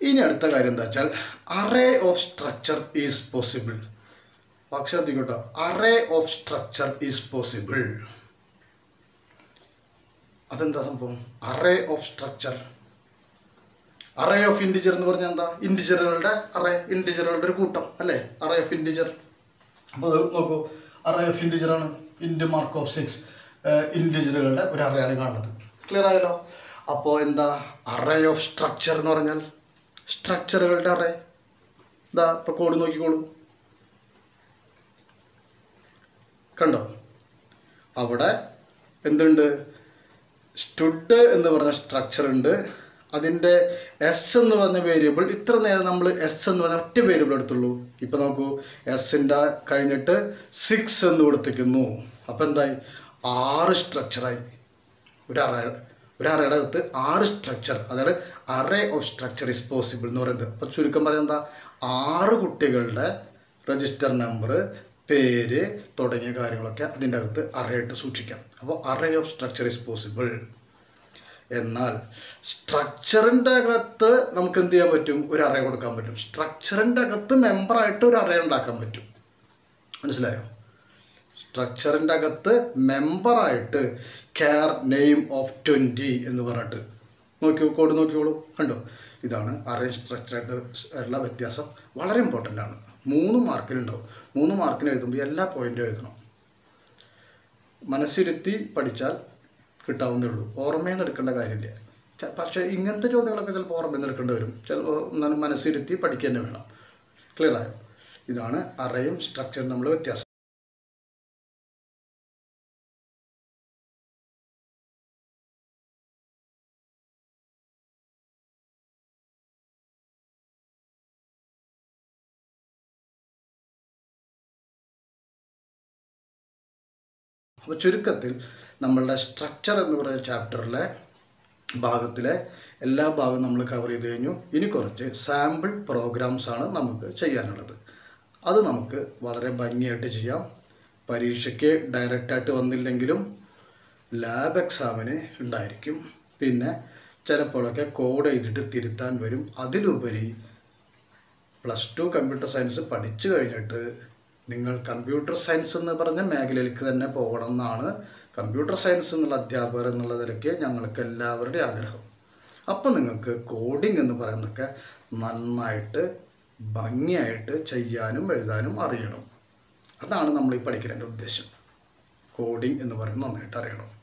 A: ഇനി അടുത്ത കാര്യം എന്താ വെച്ചാൽ array of structure is possible പക്ഷെ ശ്രദ്ധിക്കട്ടോ array of structure is possible അതെന്താ സംഭവം? Array of structure array of integer എന്ന് പറഞ്ഞാൽ എന്താ? ഇൻഡിജറുകളുടെ അറേ ഇൻഡിജറുകളുടെ ഒരു കൂട്ടം അല്ലേ? അറേ ഓഫ് ഇൻഡിജർ അപ്പോൾ നോക്കൂ. അറേ ഓഫ് ഇൻഡിജർ ആണ് ഇൻഡ് മാർക്ക് ഓഫ് സിക്സ് ഇൻഡിജറുകളുടെ ഒരു അറയാണ് കാണുന്നത്. ക്ലിയർ ആയല്ലോ? അപ്പോൾ എന്താ? അറേ ഓഫ് സ്ട്രക്ചർ എന്ന് പറഞ്ഞാൽ സ്ട്രക്ചറുകളുടെ അറേ ഇതാ ഇപ്പോൾ കോഡ് നോക്കിക്കോളൂ. കണ്ടോ? അവിടെ എന്തുണ്ട്? സ്റ്റുഡ് എന്ന് പറഞ്ഞ സ്ട്രക്ചർ ഉണ്ട്. അതിന്റെ എസ് എന്ന് പറഞ്ഞ വേരിയബിൾ ഇത്ര നേരം നമ്മൾ എസ് എന്ന് പറഞ്ഞ ഒറ്റ വേരിയബിൾ എടുത്തുള്ളൂ. ഇപ്പം നോക്കൂ എസിന്റെ കഴിഞ്ഞിട്ട് സിക്സ് എന്ന് കൊടുത്തിരിക്കുന്നു. അപ്പം എന്തായി? ആറ് സ്ട്രക്ചറായി ഒരു അറ ഒരു അറയുടെ അകത്ത് ആറ് സ്ട്രക്ചർ അതായത് array of structure is possible എന്ന് പറയുന്നത്. അപ്പം ചുരുക്കം പറയുന്നത് എന്താ? ആറ് കുട്ടികളുടെ രജിസ്റ്റർ നമ്പർ പേര് തുടങ്ങിയ കാര്യങ്ങളൊക്കെ അതിന്റെ അകത്ത് അറയായിട്ട് സൂക്ഷിക്കാം. അപ്പോൾ array of structure is possible എന്നാൽ സ്ട്രക്ചറിന്റെ അകത്ത് നമുക്ക് എന്ത് ചെയ്യാൻ പറ്റും? ഒരു അറേ കൊടുക്കാൻ പറ്റും. സ്ട്രക്ചറിന്റെ അകത്ത് മെമ്പറായിട്ട് ഒരു അറേ ഉണ്ടാക്കാൻ പറ്റും. മനസ്സിലായോ? സ്ട്രക്ചറിന്റെ അകത്ത് മെമ്പറായിട്ട് കെയർ നെയിം ഓഫ് ട്വന്റി എന്ന് പറഞ്ഞിട്ട്. നോക്കിയോ? കോഡ് നോക്കിയോളൂ. കണ്ടോ? ഇതാണ് അറേ സ്ട്രക്ചറായിട്ട് ഉള്ള വ്യത്യാസം. വളരെ ഇമ്പോർട്ടന്റ് ആണ്. മൂന്ന് മാർക്കിനുണ്ടാവും മൂന്ന് മാർക്കിന് എഴുതുമ്പോൾ എല്ലാ പോയിന്റും എഴുതണം. മനസ്സിരുത്തി പഠിച്ചാൽ കിട്ടാവുന്നേ ഉള്ളൂ. ഓർമ്മയിൽ നിന്ന് എടുക്കേണ്ട കാര്യമില്ല. പക്ഷേ ഇങ്ങനത്തെ ചോദ്യങ്ങളൊക്കെ ചിലപ്പോൾ ഓർമ്മയിൽ നിന്ന് എടുക്കേണ്ടി വരും. ചിലപ്പോൾ മനസ്സിരുത്തി പഠിക്കുക തന്നെ വേണം. ക്ലിയർ ആയോ? ഇതാണ് അറയും സ്ട്രക്ചറും നമ്മൾ വ്യത്യാസം. അപ്പോൾ ചുരുക്കത്തിൽ നമ്മളുടെ സ്ട്രക്ചർ എന്ന് പറയുന്ന ചാപ്റ്ററിലെ ഭാഗത്തിലെ എല്ലാ ഭാഗവും നമ്മൾ കവർ ചെയ്ത് കഴിഞ്ഞു. ഇനി കുറച്ച് സാമ്പിൾ പ്രോഗ്രാംസ് ആണ് നമുക്ക് ചെയ്യാനുള്ളത്. അത് നമുക്ക് വളരെ ഭംഗിയായിട്ട് ചെയ്യാം. പരീക്ഷയ്ക്ക് ഡയറക്റ്റായിട്ട് വന്നില്ലെങ്കിലും ലാബ് എക്സാമിന് ഉണ്ടായിരിക്കും. പിന്നെ ചിലപ്പോഴൊക്കെ കോഡ് എഴുതിയിട്ട് തിരുത്താൻ വരും. അതിലുപരി പ്ലസ് ടു കമ്പ്യൂട്ടർ സയൻസ് പഠിച്ചു കഴിഞ്ഞിട്ട് നിങ്ങൾ കമ്പ്യൂട്ടർ സയൻസ് എന്ന് പറഞ്ഞ മേഖലയിലേക്ക് തന്നെ പോകണം എന്നാണ് കമ്പ്യൂട്ടർ സയൻസ് എന്നുള്ള അധ്യാപകർ എന്നുള്ള നിലയ്ക്ക് ഞങ്ങൾക്ക് എല്ലാവരുടെയും ആഗ്രഹം. അപ്പം നിങ്ങൾക്ക് കോഡിംഗ് എന്ന് പറയുന്നതൊക്കെ നന്നായിട്ട് ഭംഗിയായിട്ട് ചെയ്യാനും എഴുതാനും അറിയണം. അതാണ് നമ്മൾ ഈ പഠിക്കുന്നതിന്റെ ഉദ്ദേശം. കോഡിംഗ് എന്ന് പറയുന്നത് നന്നായിട്ട് അറിയണം.